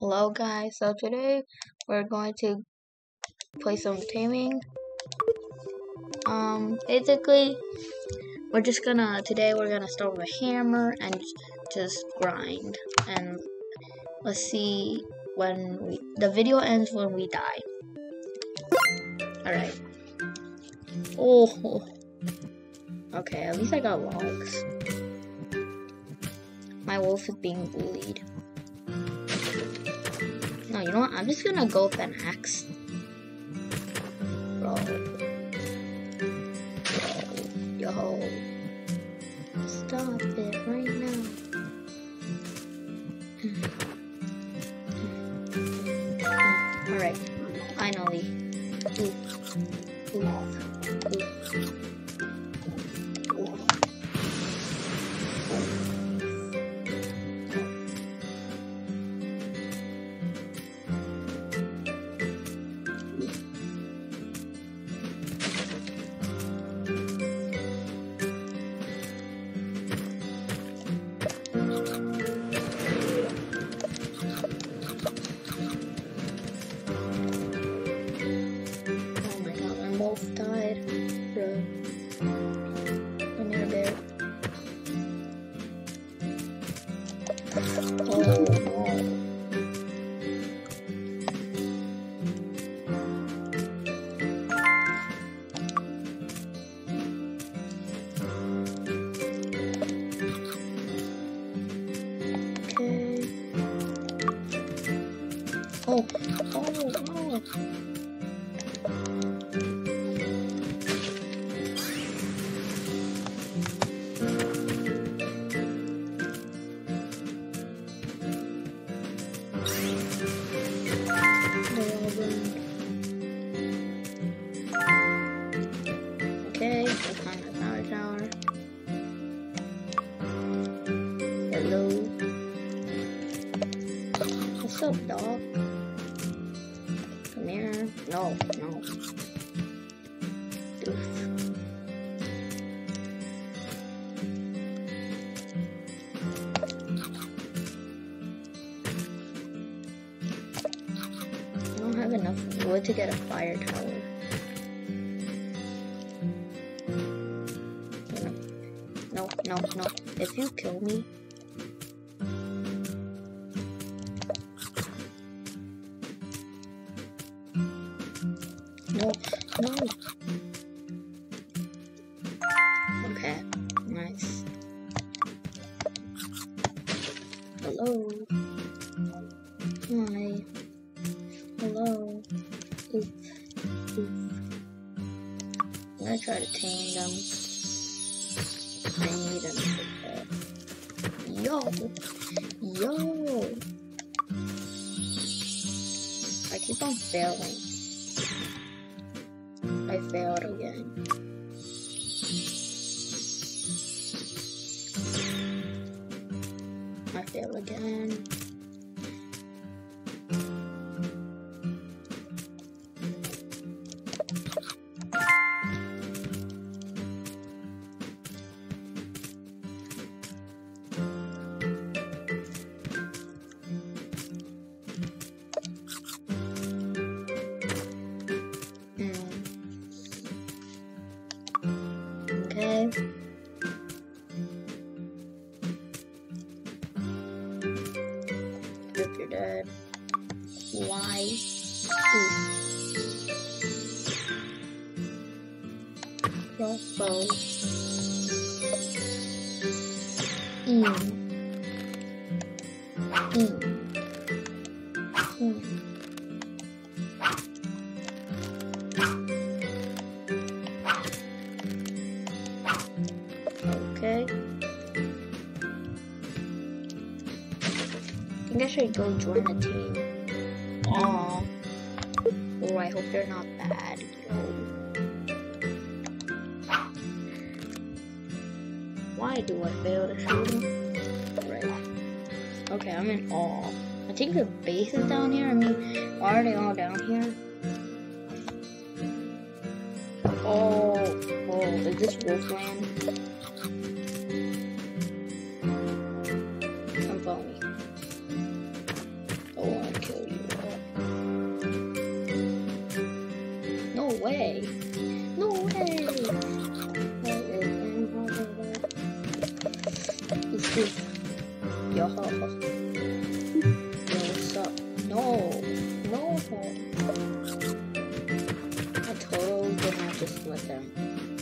Hello guys, so today we're going to play some taming. Um, basically, we're just gonna, today we're gonna start with a hammer and just grind. And let's see when we, the video ends when we die. Alright. Oh. Okay, at least I got logs. My wolf is being bullied. No, you know what? I'm just gonna go with an axe. Bro. Yo. Stop it right now. Alright. Finally. Ooh. Ooh. Wolf up, dog? Come here. No, no. Doof. I don't have enough wood to get a fire tower. No, no, no. If you kill me. Okay, nice. Hello. Hi. Hello. Oof. Oof. I'm gonna try to tame them. I need them Yo! Yo! I keep on failing. Fail again. Okay. If you're dead. Why? Crossbow. Mm. Should go join the team. Aw. Oh, I hope they're not bad. Why do I fail to shoot? Right. Okay, I'm in awe. I think the base is down here. I mean, why are they all down here? Oh, oh, is this Wolfland? Yo, what's up? No. No. I totally did not just let them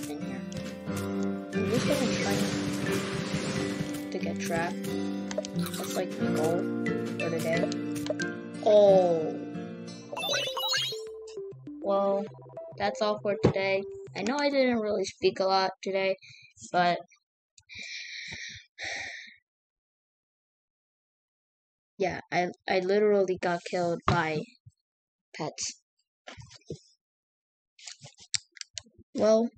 in here. I'm just gonna try to get trapped. That's like the goal for today. Oh. Well, that's all for today. I know I didn't really speak a lot today, but yeah, I I literally got killed by pets. Well,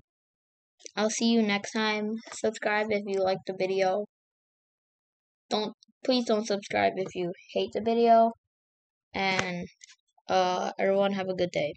I'll see you next time. Subscribe if you like the video. Don't please don't subscribe if you hate the video. And uh everyone have a good day.